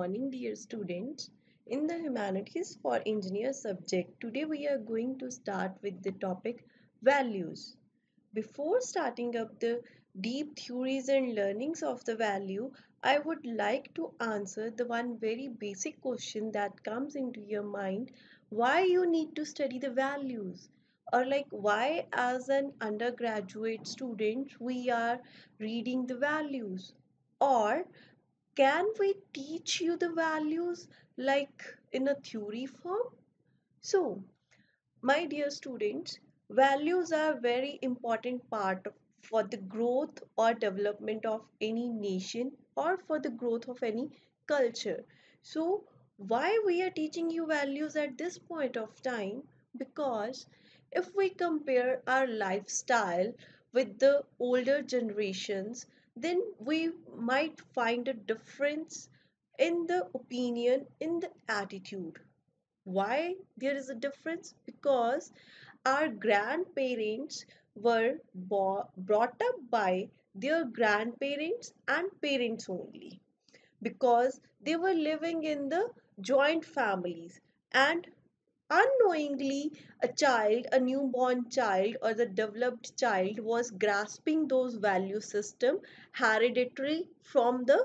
morning dear students. In the Humanities for Engineers subject, today we are going to start with the topic values. Before starting up the deep theories and learnings of the value, I would like to answer the one very basic question that comes into your mind, why you need to study the values? Or like why as an undergraduate student we are reading the values? Or can we teach you the values like in a theory form? So, my dear students, values are a very important part for the growth or development of any nation or for the growth of any culture. So, why we are teaching you values at this point of time? Because if we compare our lifestyle with the older generations, then we might find a difference in the opinion, in the attitude. Why there is a difference? Because our grandparents were brought up by their grandparents and parents only because they were living in the joint families and unknowingly a child a newborn child or the developed child was grasping those value system hereditary from the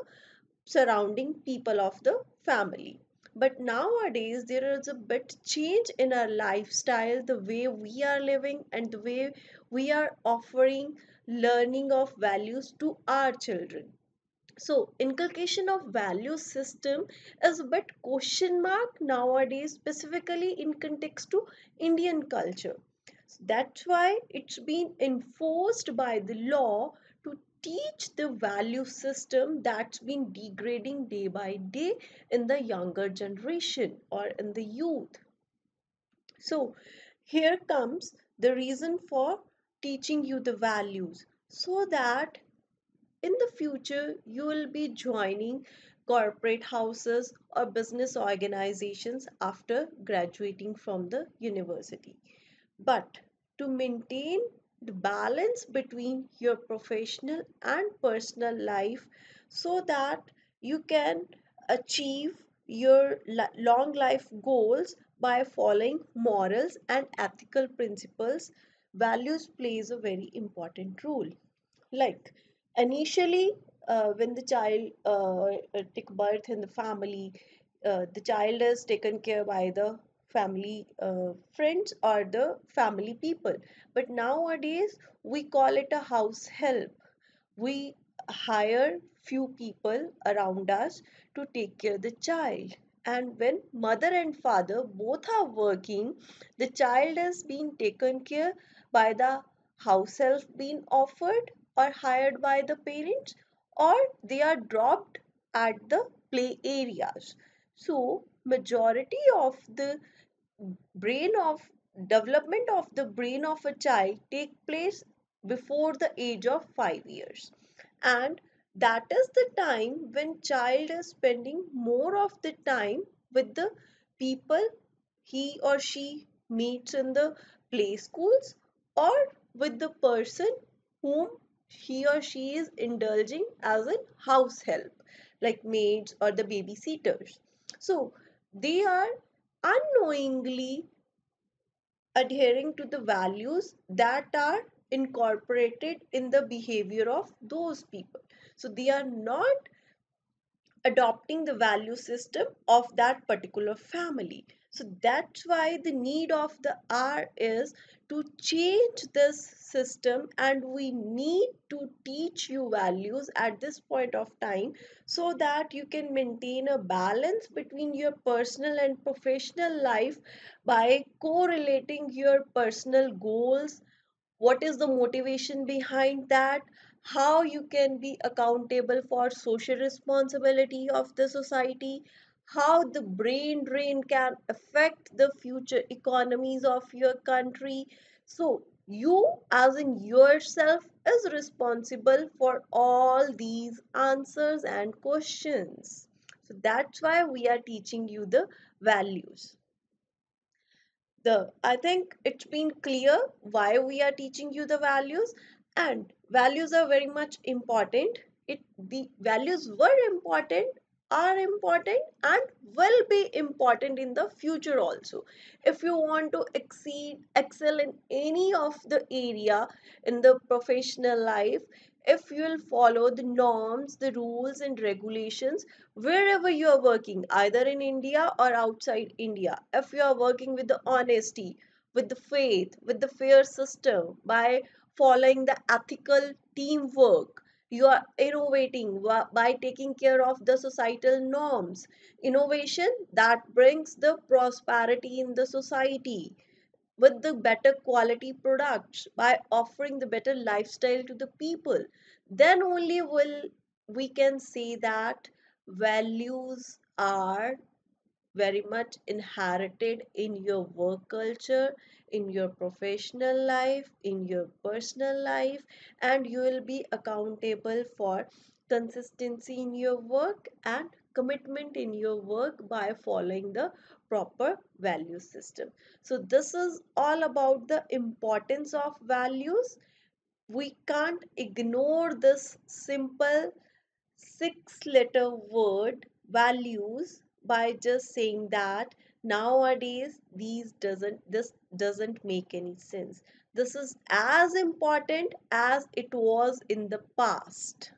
surrounding people of the family. But nowadays there is a bit change in our lifestyle the way we are living and the way we are offering learning of values to our children so inculcation of value system is a bit question mark nowadays specifically in context to indian culture. So that's why it's been enforced by the law to teach the value system that's been degrading day by day in the younger generation or in the youth. So here comes the reason for teaching you the values. So that in the future you will be joining corporate houses or business organizations after graduating from the university. But to maintain the balance between your professional and personal life so that you can achieve your long life goals by following morals and ethical principles values plays a very important role. Like initially uh, when the child uh, uh, take birth in the family uh, the child is taken care by the family uh, friends or the family people. But nowadays we call it a house help. We hire few people around us to take care the child. And when mother and father both are working the child is being taken care by the house help being offered or hired by the parents or they are dropped at the play areas. So majority of the brain of development of the brain of a child take place before the age of 5 years. And that is the time when child is spending more of the time with the people he or she meets in the play schools or with the person whom he or she is indulging as a house help like maids or the babysitters. So they are unknowingly adhering to the values that are incorporated in the behavior of those people. So they are not adopting the value system of that particular family so that's why the need of the hour is to change this system and we need to teach you values at this point of time so that you can maintain a balance between your personal and professional life by correlating your personal goals. What is the motivation behind that? How you can be accountable for social responsibility of the society how the brain drain can affect the future economies of your country. So you as in yourself is responsible for all these answers and questions. So that's why we are teaching you the values. The i think it's been clear why we are teaching you the values. And values are very much important. It the values were important are important and will be important in the future also. If you want to exceed excel in any of the area in the professional life if you will follow the norms the rules and regulations wherever you are working either in india or outside india if you are working with the honesty with the faith with the fair system by following the ethical teamwork you are innovating by taking care of the societal norms. Innovation that brings the prosperity in the society with the better quality products by offering the better lifestyle to the people. Then only will we can say that values are very much inherited in your work culture, in your professional life, in your personal life, and you will be accountable for consistency in your work and commitment in your work by following the proper value system. So, this is all about the importance of values. We can't ignore this simple six letter word values by just saying that nowadays these doesn't this doesn't make any sense. This is as important as it was in the past